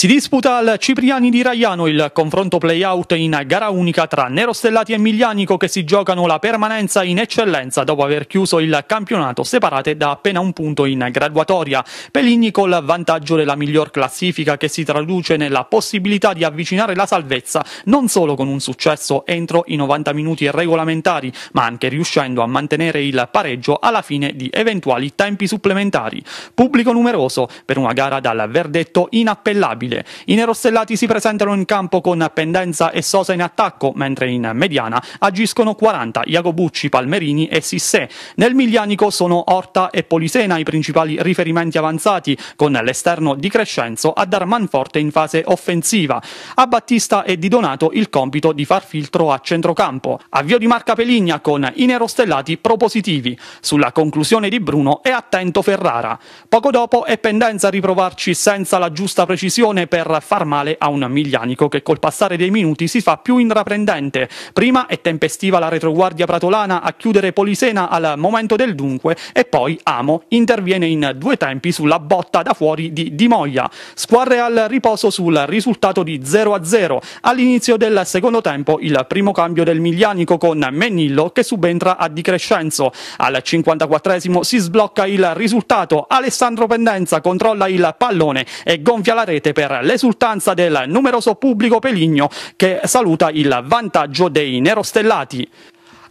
Si disputa al Cipriani di Raiano il confronto play-out in gara unica tra Nerostellati e Miglianico che si giocano la permanenza in eccellenza dopo aver chiuso il campionato separate da appena un punto in graduatoria. Peligni col vantaggio della miglior classifica che si traduce nella possibilità di avvicinare la salvezza non solo con un successo entro i 90 minuti regolamentari, ma anche riuscendo a mantenere il pareggio alla fine di eventuali tempi supplementari. Pubblico numeroso per una gara dal verdetto inappellabile stabile. I nerostellati si presentano in campo con Pendenza e Sosa in attacco, mentre in mediana agiscono 40 Iacobucci, Palmerini e Sissé. Nel Miglianico sono Orta e Polisena i principali riferimenti avanzati, con l'esterno di Crescenzo a dar manforte in fase offensiva. A Battista e Di Donato il compito di far filtro a centrocampo. Avvio di Marca Peligna con i nerostellati propositivi. Sulla conclusione di Bruno è attento Ferrara. Poco dopo è Pendenza a riprovarci senza la giusta precisione occasione per far male a un Miglianico che col passare dei minuti si fa più intraprendente. Prima è tempestiva la retroguardia pratolana a chiudere Polisena al momento del dunque e poi Amo interviene in due tempi sulla botta da fuori di Di Moglia. Squadre al riposo sul risultato di 0-0. All'inizio del secondo tempo il primo cambio del Miglianico con Mennillo che subentra a Di Crescenzo. Al 54 si sblocca il risultato. Alessandro Pendenza controlla il pallone e gonfia la rete per l'esultanza del numeroso pubblico peligno che saluta il vantaggio dei nerostellati.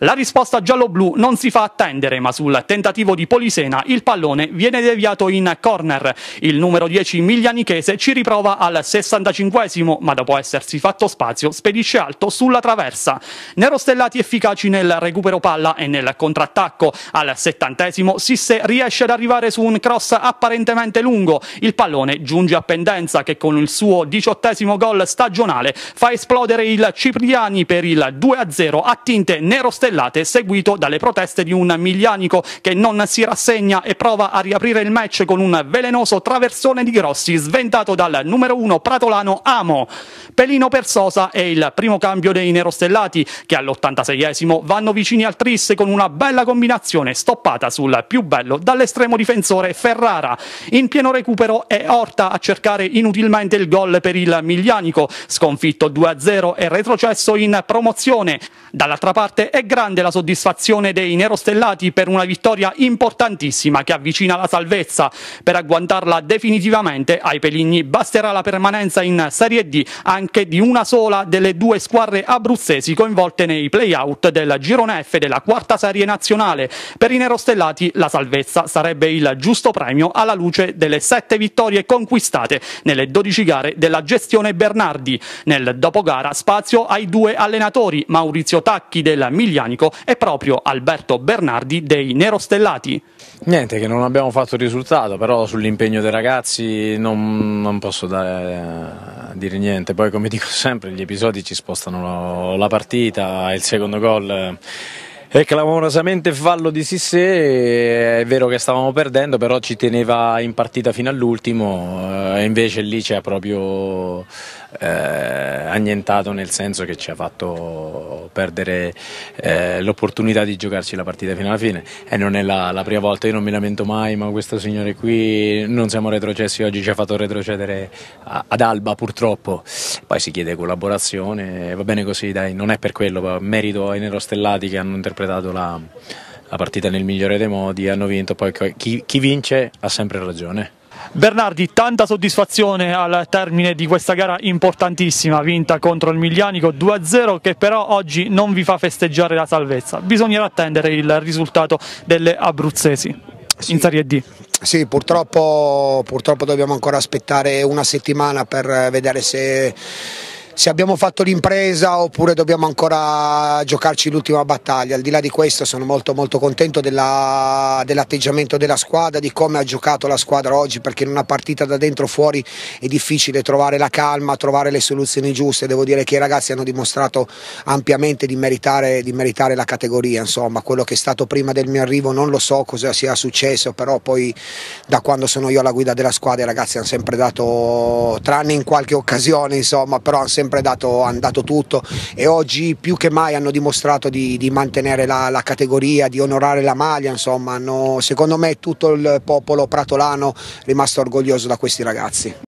La risposta giallo-blu non si fa attendere, ma sul tentativo di Polisena il pallone viene deviato in corner. Il numero 10 Miglianichese ci riprova al 65 ma dopo essersi fatto spazio spedisce alto sulla traversa. Nerostellati efficaci nel recupero palla e nel contrattacco. Al 70 Sisse riesce ad arrivare su un cross apparentemente lungo. Il pallone giunge a pendenza che con il suo diciottesimo gol stagionale fa esplodere il Cipriani per il 2-0 a tinte nerostellati stellate, seguito dalle proteste di un Miglianico che non si rassegna e prova a riaprire il match con un velenoso traversone di Grossi sventato dal numero uno pratolano Amo. Pelino per Sosa è il primo cambio dei nerostellati che all'86esimo vanno vicini al tris con una bella combinazione stoppata sul più bello dall'estremo difensore Ferrara. In pieno recupero è Orta a cercare inutilmente il gol per il Miglianico, sconfitto 2-0 e retrocesso in promozione. Dall'altra parte è grande la soddisfazione dei nerostellati per una vittoria importantissima che avvicina la salvezza. Per agguantarla definitivamente ai Peligni basterà la permanenza in Serie D anche di una sola delle due squadre abruzzesi coinvolte nei play-out del girone F della quarta serie nazionale. Per i nerostellati la salvezza sarebbe il giusto premio alla luce delle sette vittorie conquistate nelle 12 gare della gestione Bernardi. Nel dopogara spazio ai due allenatori Maurizio Tacchi del Miglianico e proprio Alberto Bernardi dei Nerostellati. Niente, che non abbiamo fatto risultato, però sull'impegno dei ragazzi non, non posso dare, dire niente. Poi, come dico sempre, gli episodi ci spostano la partita, il secondo gol è clamorosamente fallo di Sissé, è vero che stavamo perdendo, però ci teneva in partita fino all'ultimo, e invece lì c'è proprio eh, annientato nel senso che ci ha fatto perdere eh, l'opportunità di giocarci la partita fino alla fine. E non è la, la, prima volta, io non mi lamento mai, ma questo signore qui non siamo retrocessi oggi, ci ha fatto retrocedere a, ad Alba purtroppo, poi si chiede collaborazione, va bene così dai, non è per quello, merito ai nerostellati che hanno interpretato la, la partita nel migliore dei modi, hanno vinto, poi chi, chi vince ha sempre ragione. Bernardi, tanta soddisfazione al termine di questa gara importantissima vinta contro il Miglianico 2-0 che però oggi non vi fa festeggiare la salvezza. Bisognerà attendere il risultato delle abruzzesi sì. in Serie D. Sì, purtroppo, purtroppo dobbiamo ancora aspettare una settimana per vedere se se abbiamo fatto l'impresa oppure dobbiamo ancora giocarci l'ultima battaglia. Al di là di questo sono molto molto contento dell'atteggiamento della squadra, di come ha giocato la squadra oggi, perché in una partita da dentro fuori è difficile trovare la calma, trovare le soluzioni giuste. Devo dire che i ragazzi hanno dimostrato ampiamente di meritare, di meritare la categoria, insomma, quello che è stato prima del mio arrivo non lo so cosa sia successo, però poi da quando sono io alla guida della squadra i ragazzi hanno sempre dato, tranne in qualche occasione, insomma, però hanno sempre sempre dato, hanno dato tutto e oggi più che mai hanno dimostrato di, di mantenere la, la, categoria, di onorare la maglia, insomma, hanno, secondo me tutto il popolo pratolano è rimasto orgoglioso da questi ragazzi.